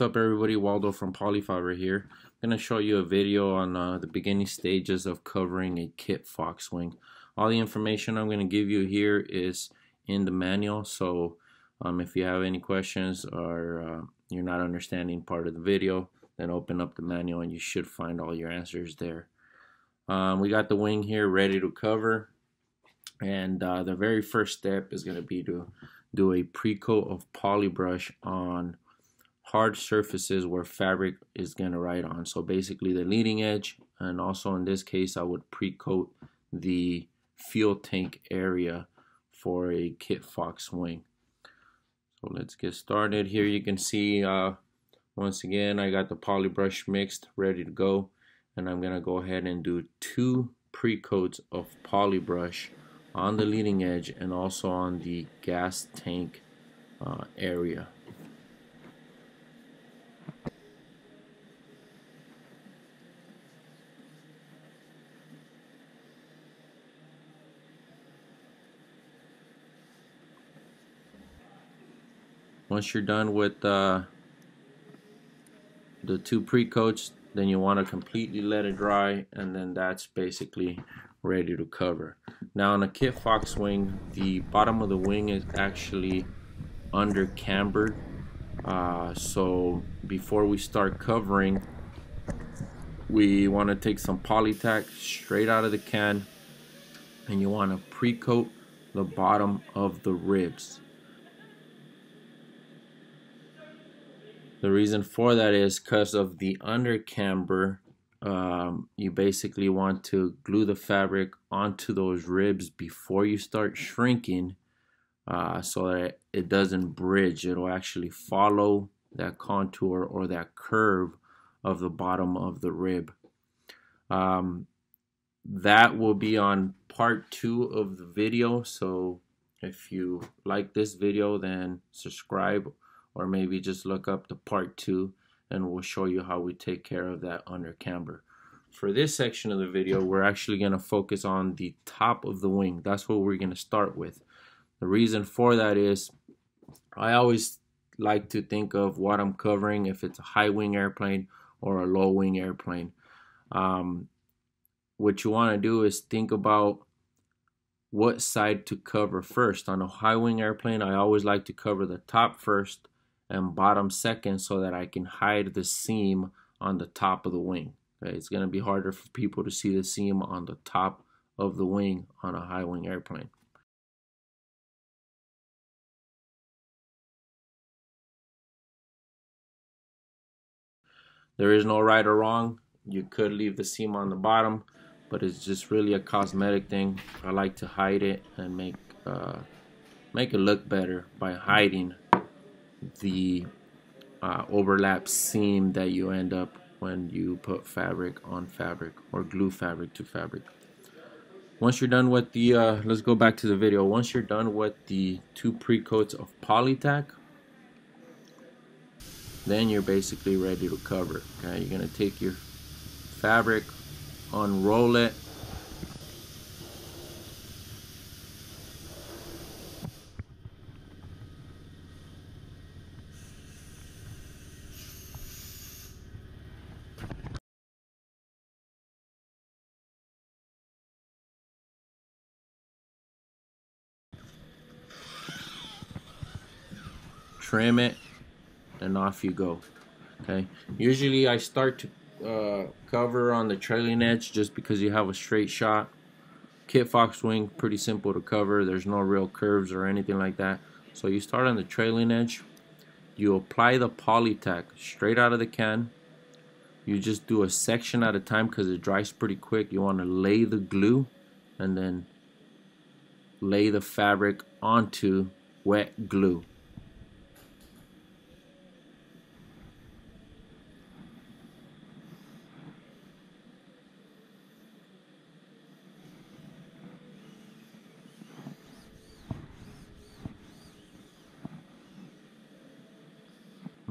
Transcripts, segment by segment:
What's up everybody, Waldo from Polyfiber here. I'm going to show you a video on uh, the beginning stages of covering a kit fox wing. All the information I'm going to give you here is in the manual, so um, if you have any questions or uh, you're not understanding part of the video, then open up the manual and you should find all your answers there. Um, we got the wing here ready to cover and uh, the very first step is going to be to do a pre-coat of polybrush on hard surfaces where fabric is going to ride on. So basically the leading edge and also in this case I would pre-coat the fuel tank area for a Kit Fox wing. So let's get started. Here you can see uh, once again I got the polybrush mixed ready to go and I'm going to go ahead and do two pre-coats of polybrush on the leading edge and also on the gas tank uh, area. Once you're done with uh, the two pre-coats, then you want to completely let it dry, and then that's basically ready to cover. Now on a Kit Fox wing, the bottom of the wing is actually under cambered. Uh, so before we start covering, we want to take some Polytack straight out of the can, and you want to pre-coat the bottom of the ribs. The reason for that is because of the under camber. Um, you basically want to glue the fabric onto those ribs before you start shrinking uh, so that it doesn't bridge. It'll actually follow that contour or that curve of the bottom of the rib. Um, that will be on part two of the video. So if you like this video, then subscribe or maybe just look up the part two and we'll show you how we take care of that under camber. For this section of the video, we're actually going to focus on the top of the wing. That's what we're going to start with. The reason for that is I always like to think of what I'm covering if it's a high wing airplane or a low wing airplane. Um, what you want to do is think about what side to cover first. On a high wing airplane, I always like to cover the top first and bottom second so that I can hide the seam on the top of the wing. Okay, it's going to be harder for people to see the seam on the top of the wing on a high wing airplane. There is no right or wrong. You could leave the seam on the bottom, but it's just really a cosmetic thing. I like to hide it and make uh, make it look better by hiding the uh, overlap seam that you end up when you put fabric on fabric or glue fabric to fabric. Once you're done with the, uh, let's go back to the video. Once you're done with the two pre-coats of Polytack, then you're basically ready to cover. Okay, you're gonna take your fabric, unroll it, trim it, and off you go. Okay. Usually I start to uh, cover on the trailing edge just because you have a straight shot. Kit Fox wing, pretty simple to cover. There's no real curves or anything like that. So you start on the trailing edge. You apply the Polytack straight out of the can. You just do a section at a time because it dries pretty quick. You want to lay the glue and then lay the fabric onto wet glue.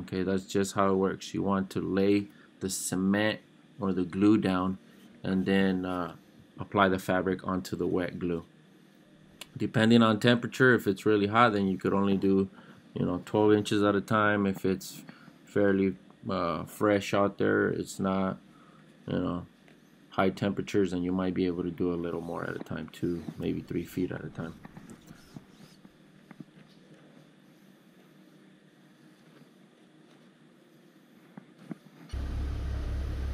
Okay that's just how it works you want to lay the cement or the glue down and then uh, apply the fabric onto the wet glue depending on temperature if it's really hot then you could only do you know 12 inches at a time if it's fairly uh, fresh out there. It's not, you know, high temperatures, and you might be able to do a little more at a time, too, maybe three feet at a time.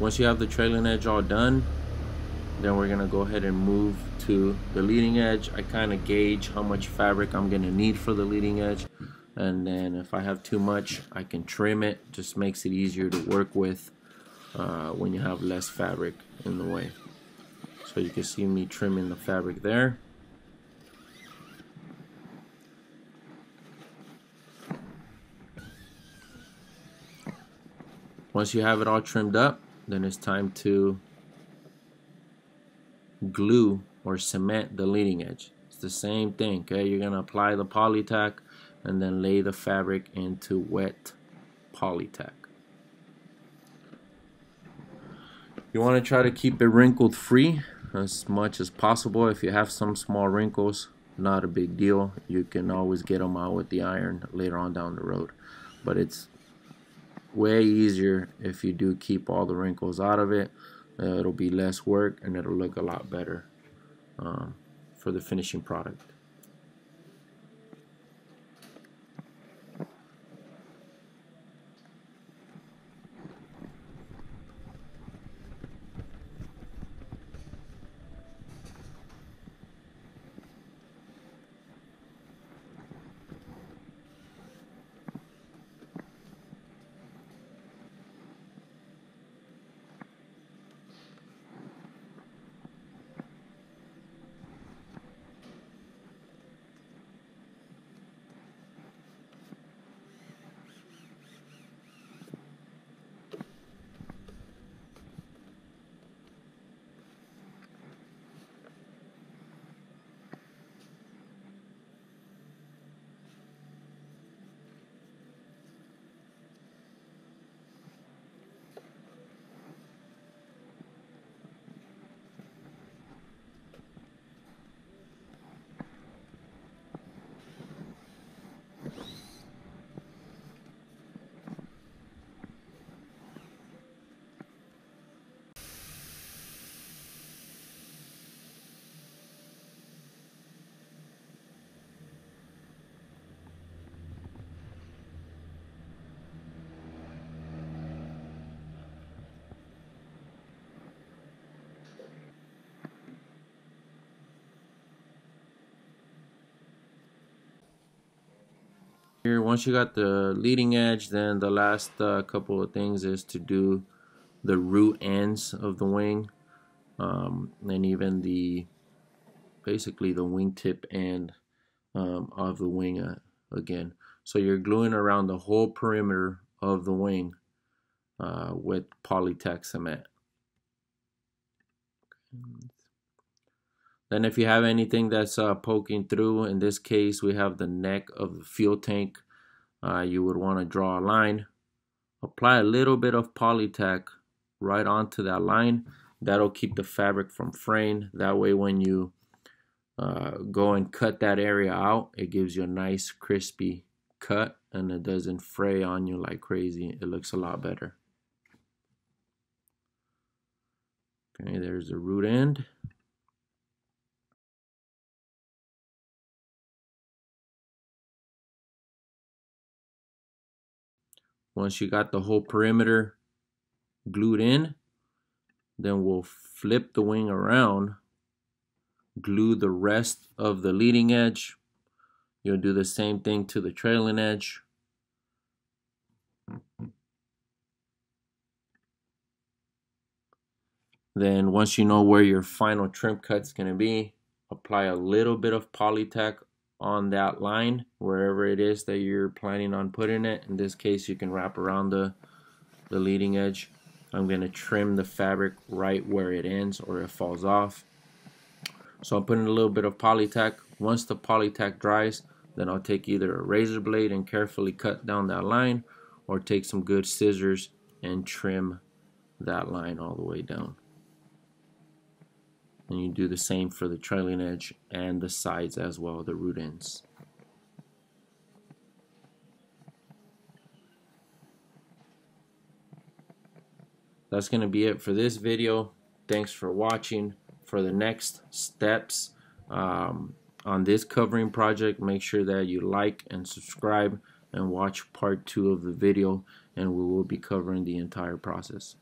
Once you have the trailing edge all done, then we're gonna go ahead and move to the leading edge. I kind of gauge how much fabric I'm gonna need for the leading edge and then if I have too much I can trim it. Just makes it easier to work with uh, when you have less fabric in the way. So you can see me trimming the fabric there. Once you have it all trimmed up then it's time to glue or cement the leading edge it's the same thing okay you're gonna apply the polytack and then lay the fabric into wet polytack. You want to try to keep it wrinkled free as much as possible. If you have some small wrinkles, not a big deal. You can always get them out with the iron later on down the road. But it's way easier if you do keep all the wrinkles out of it. Uh, it'll be less work and it'll look a lot better um, for the finishing product. Here, once you got the leading edge, then the last uh, couple of things is to do the root ends of the wing um, and even the basically the wingtip end um, of the wing uh, again. So you're gluing around the whole perimeter of the wing uh, with polytack cement. Then if you have anything that's uh, poking through, in this case we have the neck of the fuel tank, uh, you would want to draw a line. Apply a little bit of polytack right onto that line. That'll keep the fabric from fraying. That way when you uh, go and cut that area out, it gives you a nice crispy cut and it doesn't fray on you like crazy. It looks a lot better. Okay, there's the root end. Once you got the whole perimeter glued in, then we'll flip the wing around, glue the rest of the leading edge. You'll do the same thing to the trailing edge. Then once you know where your final trim cut's going to be, apply a little bit of polytack on that line wherever it is that you're planning on putting it. In this case you can wrap around the the leading edge. I'm going to trim the fabric right where it ends or it falls off. So I'm putting a little bit of polytack once the polytack dries then I'll take either a razor blade and carefully cut down that line or take some good scissors and trim that line all the way down and you do the same for the trailing edge and the sides as well, the root ends. That's going to be it for this video. Thanks for watching. For the next steps um, on this covering project, make sure that you like and subscribe and watch part two of the video and we will be covering the entire process.